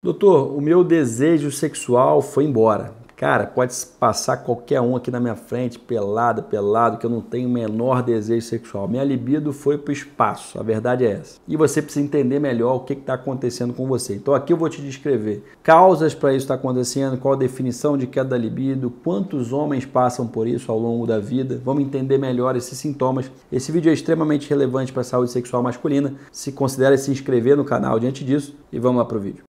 Doutor, o meu desejo sexual foi embora. Cara, pode passar qualquer um aqui na minha frente, pelado, pelado, que eu não tenho o menor desejo sexual. Minha libido foi para o espaço, a verdade é essa. E você precisa entender melhor o que está acontecendo com você. Então aqui eu vou te descrever causas para isso estar tá acontecendo, qual a definição de queda da libido, quantos homens passam por isso ao longo da vida. Vamos entender melhor esses sintomas. Esse vídeo é extremamente relevante para a saúde sexual masculina. Se considere se inscrever no canal diante disso e vamos lá para o vídeo.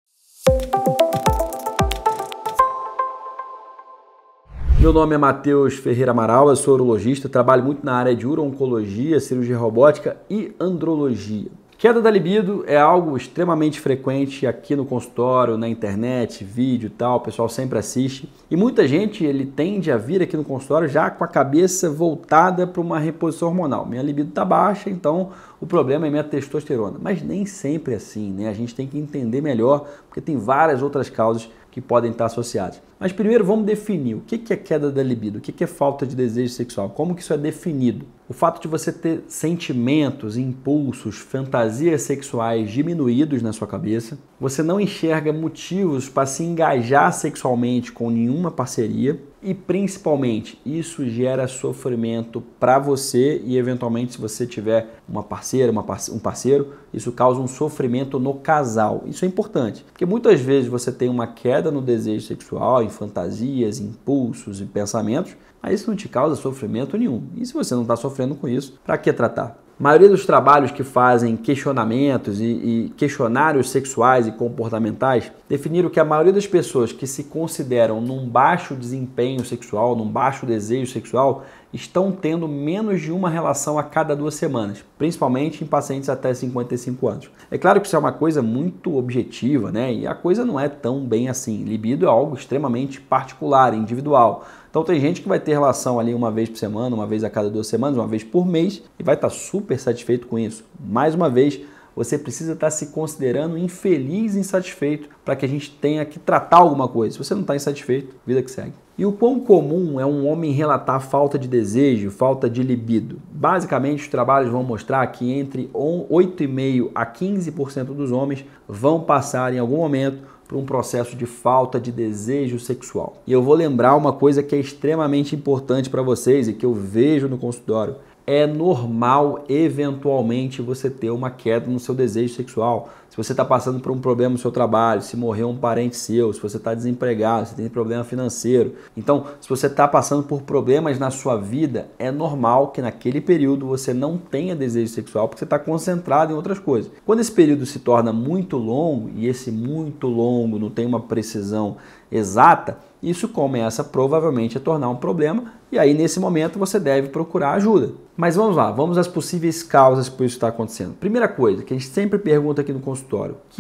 Meu nome é Matheus Ferreira Amaral, eu sou urologista, trabalho muito na área de uro-oncologia, cirurgia robótica e andrologia. Queda da libido é algo extremamente frequente aqui no consultório, na internet, vídeo e tal, o pessoal sempre assiste. E muita gente ele tende a vir aqui no consultório já com a cabeça voltada para uma reposição hormonal. Minha libido está baixa, então o problema é minha testosterona. Mas nem sempre é assim, né? A gente tem que entender melhor, porque tem várias outras causas que podem estar associados. Mas primeiro vamos definir o que é queda da libido, o que é falta de desejo sexual, como que isso é definido. O fato de você ter sentimentos, impulsos, fantasias sexuais diminuídos na sua cabeça, você não enxerga motivos para se engajar sexualmente com nenhuma parceria e principalmente isso gera sofrimento para você e eventualmente se você tiver uma parceira, uma um parceiro, isso causa um sofrimento no casal. Isso é importante, porque muitas vezes você tem uma queda no desejo sexual, fantasias, impulsos e pensamentos, mas isso não te causa sofrimento nenhum. E se você não está sofrendo com isso, para que tratar? A maioria dos trabalhos que fazem questionamentos e, e, questionários sexuais e comportamentais definiram que a maioria das pessoas que se consideram num baixo desempenho sexual, num baixo desejo sexual, estão tendo menos de uma relação a cada duas semanas, principalmente em pacientes até 55 anos. É claro que isso é uma coisa muito objetiva, né? E a coisa não é tão bem assim. Libido é algo extremamente particular, individual. Então tem gente que vai ter relação ali uma vez por semana, uma vez a cada duas semanas, uma vez por mês e vai estar super satisfeito com isso. Mais uma vez, você precisa estar se considerando infeliz e insatisfeito para que a gente tenha que tratar alguma coisa. Se você não está insatisfeito, vida que segue. E o quão comum é um homem relatar falta de desejo, falta de libido? Basicamente, os trabalhos vão mostrar que entre 8,5% a 15% dos homens vão passar em algum momento por um processo de falta de desejo sexual. E eu vou lembrar uma coisa que é extremamente importante para vocês e que eu vejo no consultório é normal eventualmente você ter uma queda no seu desejo sexual. Se você está passando por um problema no seu trabalho, se morreu um parente seu, se você está desempregado, se tem problema financeiro. Então, se você está passando por problemas na sua vida, é normal que naquele período você não tenha desejo sexual porque você está concentrado em outras coisas. Quando esse período se torna muito longo, e esse muito longo não tem uma precisão exata, isso começa provavelmente a tornar um problema e aí nesse momento você deve procurar ajuda. Mas vamos lá, vamos às possíveis causas por isso está acontecendo. Primeira coisa que a gente sempre pergunta aqui no consultório: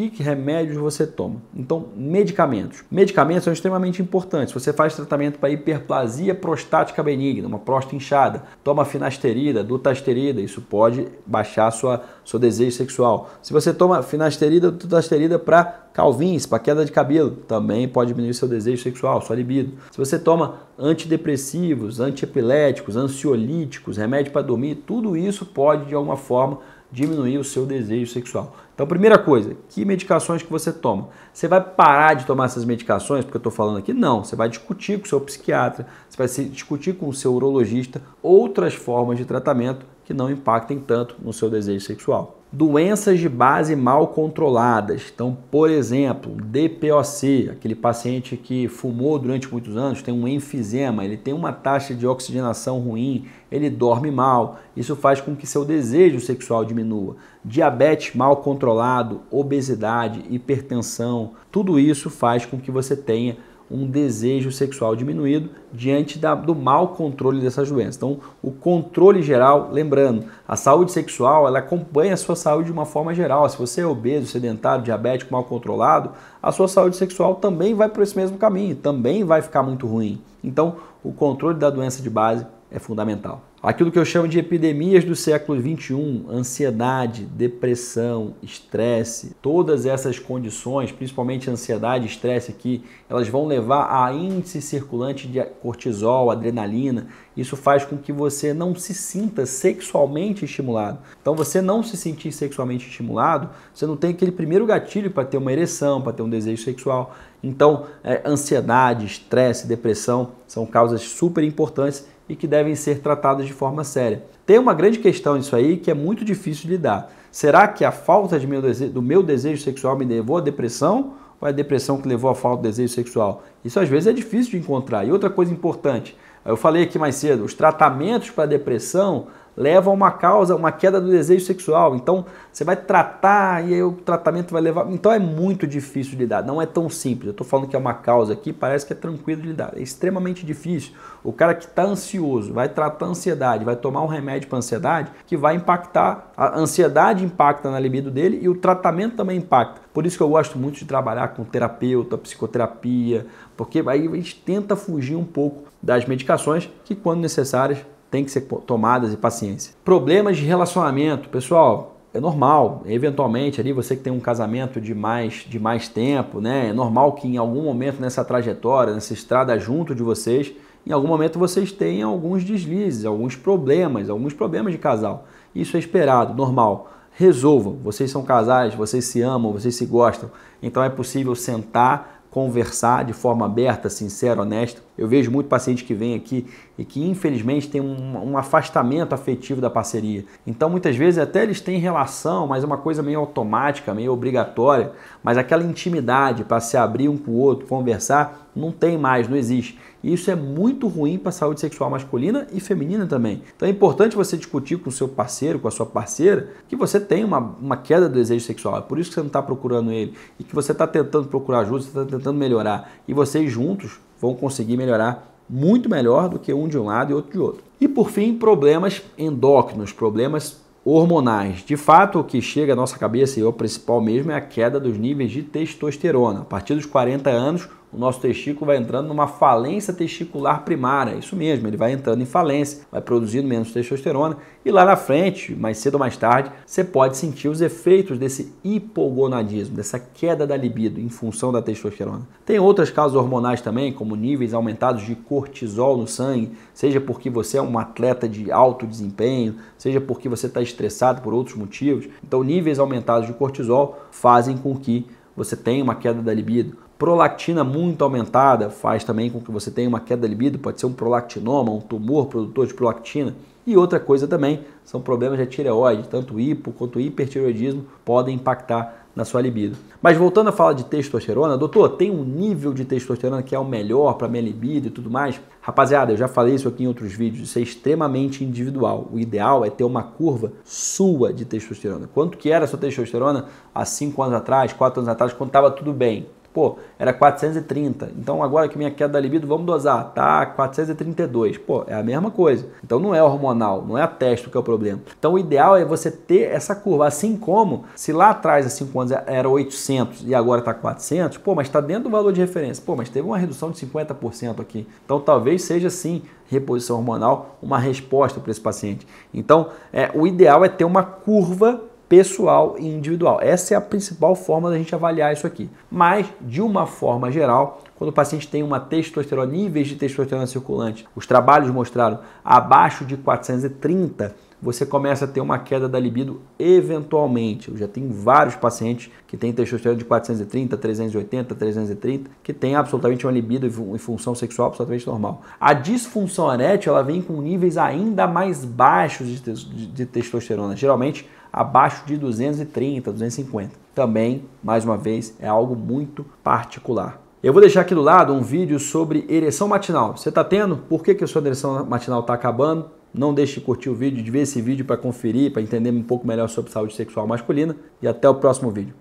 que remédios você toma? Então, medicamentos. Medicamentos são extremamente importantes. Você faz tratamento para hiperplasia prostática benigna, uma próstata inchada, toma finasterida, dutasterida, isso pode baixar sua seu desejo sexual. Se você toma finasterida, dutasterida para calvície, para queda de cabelo, também pode diminuir seu desejo sexual, sua libido. Se você toma antidepressivos, antiepiléticos, ansiolíticos, remédio para dormir, tudo isso pode de alguma forma diminuir o seu desejo sexual. Então, primeira coisa, que medicações que você toma? Você vai parar de tomar essas medicações, porque eu estou falando aqui? Não. Você vai discutir com o seu psiquiatra, você vai discutir com o seu urologista outras formas de tratamento que não impactem tanto no seu desejo sexual. Doenças de base mal controladas. Então, por exemplo, DPOC, aquele paciente que fumou durante muitos anos, tem um enfisema, ele tem uma taxa de oxigenação ruim, ele dorme mal. Isso faz com que seu desejo sexual diminua. Diabetes mal controlado, obesidade, hipertensão, tudo isso faz com que você tenha um desejo sexual diminuído diante da, do mau controle dessas doenças. Então, o controle geral, lembrando, a saúde sexual ela acompanha a sua saúde de uma forma geral. Se você é obeso, sedentário, diabético, mal controlado, a sua saúde sexual também vai por esse mesmo caminho, também vai ficar muito ruim. Então, o controle da doença de base é fundamental. Aquilo que eu chamo de epidemias do século XXI, ansiedade, depressão, estresse, todas essas condições, principalmente ansiedade estresse aqui, elas vão levar a índice circulante de cortisol, adrenalina. Isso faz com que você não se sinta sexualmente estimulado. Então, você não se sentir sexualmente estimulado, você não tem aquele primeiro gatilho para ter uma ereção, para ter um desejo sexual. Então, é, ansiedade, estresse, depressão são causas super importantes e que devem ser tratadas de forma séria. Tem uma grande questão nisso aí que é muito difícil de lidar. Será que a falta meu desejo, do meu desejo sexual me levou à depressão ou é a depressão que levou à falta de desejo sexual? Isso às vezes é difícil de encontrar. E outra coisa importante, eu falei aqui mais cedo, os tratamentos para depressão leva a uma causa, uma queda do desejo sexual. Então, você vai tratar e aí o tratamento vai levar. Então, é muito difícil de lidar. Não é tão simples. Eu estou falando que é uma causa aqui, parece que é tranquilo de lidar. É extremamente difícil. O cara que está ansioso vai tratar a ansiedade, vai tomar um remédio para ansiedade que vai impactar. A ansiedade impacta na libido dele e o tratamento também impacta. Por isso que eu gosto muito de trabalhar com terapeuta, psicoterapia, porque aí a gente tenta fugir um pouco das medicações que, quando necessárias, têm que ser tomadas e paciência. Problemas de relacionamento, pessoal, é normal. Eventualmente ali você que tem um casamento de mais de mais tempo, né? É normal que em algum momento nessa trajetória, nessa estrada junto de vocês, em algum momento vocês tenham alguns deslizes, alguns problemas, alguns problemas de casal. Isso é esperado, normal. Resolvam. Vocês são casais, vocês se amam, vocês se gostam. Então é possível sentar conversar de forma aberta, sincera, honesta. Eu vejo muito paciente que vem aqui e que infelizmente tem um, um, afastamento afetivo da parceria. Então muitas vezes até eles têm relação, mas é uma coisa meio automática, meio obrigatória, mas aquela intimidade para se abrir um com o outro, conversar, não tem mais, não existe. E isso é muito ruim para a saúde sexual masculina e feminina também. Então é importante você discutir com o seu parceiro, com a sua parceira, que você tem uma, uma queda do desejo sexual. É por isso que você não está procurando ele e que você está tentando procurar ajuda, você está tentando melhorar. E vocês juntos vão conseguir melhorar muito melhor do que um de um lado e outro de outro. E por fim, problemas endócrinos, problemas hormonais. De fato, o que chega à nossa cabeça e o principal mesmo é a queda dos níveis de testosterona. A partir dos 40 anos, o nosso testículo vai entrando numa falência testicular primária. Isso mesmo, ele vai entrando em falência, vai produzindo menos testosterona e lá na frente, mais cedo ou mais tarde, você pode sentir os efeitos desse hipogonadismo, dessa queda da libido em função da testosterona. Tem outras causas hormonais também, como níveis aumentados de cortisol no sangue, seja porque você é um atleta de alto desempenho, seja porque você está estressado por outros motivos. Então, níveis aumentados de cortisol fazem com que você tenha uma queda da libido. Prolactina muito aumentada faz também com que você tenha uma queda de libido, pode ser um prolactinoma, um tumor produtor de prolactina. E outra coisa também são problemas de tireoide, tanto hipo quanto hipertireoidismo podem impactar na sua libido. Mas voltando a falar de testosterona, doutor, tem um nível de testosterona que é o melhor para minha libido e tudo mais? Rapaziada, eu já falei isso aqui em outros vídeos, isso é extremamente individual. O ideal é ter uma curva sua de testosterona. Quanto que era a sua testosterona há 5 anos atrás, 4 anos atrás, quando estava tudo bem? Pô, era 430. Então agora que minha queda da libido, vamos dosar. Tá 432. Pô, é a mesma coisa. Então não é hormonal, não é a testo que é o problema. Então o ideal é você ter essa curva. Assim como se lá atrás, há 5 anos, era 800 e agora está 400, pô, mas está dentro do valor de referência. Pô, mas teve uma redução de 50% aqui. Então talvez seja sim reposição hormonal uma resposta para esse paciente. Então é, o ideal é ter uma curva pessoal e individual. Essa é a principal forma da gente avaliar isso aqui. Mas, de uma forma geral, quando o paciente tem uma testosterona, níveis de testosterona circulante, os trabalhos mostraram abaixo de 430, você começa a ter uma queda da libido eventualmente. Eu já tenho vários pacientes que têm testosterona de 430, 380, 330, que tem absolutamente uma libido em função sexual absolutamente normal. A disfunção erétil ela vem com níveis ainda mais baixos de testosterona. Geralmente abaixo de 230, 250. Também, mais uma vez, é algo muito particular. Eu vou deixar aqui do lado um vídeo sobre ereção matinal. Você está tendo? Por que, que a sua ereção matinal está acabando? Não deixe de curtir o vídeo, de ver esse vídeo para conferir, para entender um pouco melhor sobre saúde sexual masculina. E até o próximo vídeo.